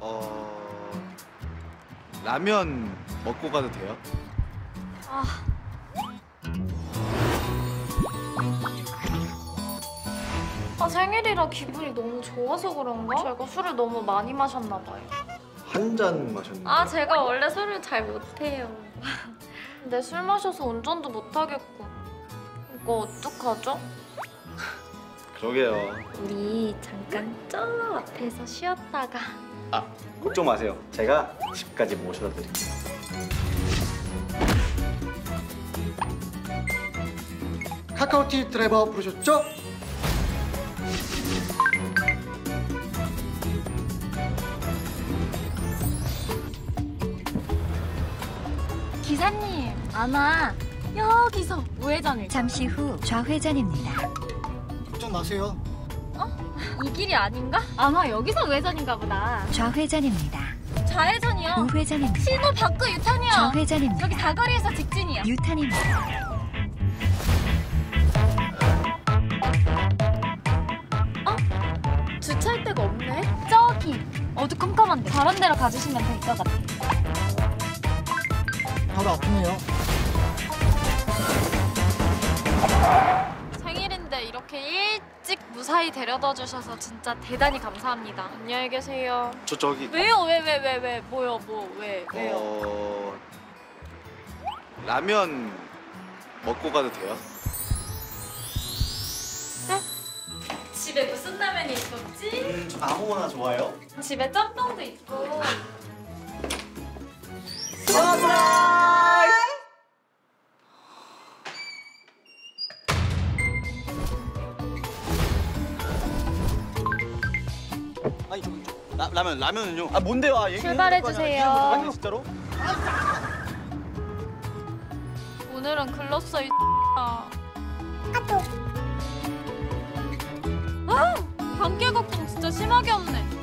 어 라면 먹고 가도 돼요? 아. 아 생일이라 기분이 너무 좋아서 그런가? 제가 술을 너무 많이 마셨나 봐요. 한 잔 마셨는데. 아 제가 원래 술을 잘 못해요. 근데 술 마셔서 운전도 못 하겠고 이거 어떡하죠? 그러게요. 우리 잠깐 저 앞에서 쉬었다가 아 걱정 마세요. 제가 집까지 모셔다 드릴게요. 카카오티 드라이버 부르셨죠? 기사님 아마 여기서 우회전을 잠시 후 좌회전입니다. 걱정 마세요. 이 길이 아닌가? 아마 여기서 우회전인가 보다. 좌회전입니다. 좌회전이요. 우회전입니다. 신호 바꾸 유턴이요. 좌회전입니다. 여기 사거리에서 직진이요. 유턴입니다. 주차할 데가 없네. 저기 어두컴컴한데 다른 데로 가주시면 될 것 같아. 바로 앞이네요. 생일인데 이렇게 일찍 무사히 데려다 주셔서 진짜 대단히 감사합니다. 안녕히 계세요. 저 저기 왜요? 왜 왜 왜 왜 뭐요? 뭐 왜? 왜요? 어 라면 먹고 가도 돼요? 집에 무슨 라면이 있었지? 음, 저 아무거나 좋아요. 집에 짬뽕도 있고. 아니 저, 저 라, 라면 라면은요? 아 뭔데요? 아, 얘기해 출발해. 주세요. 하겠네, 진짜로? 오늘은 글렀어 이 아, 아! 관계 걱정 진짜 심하게 없네.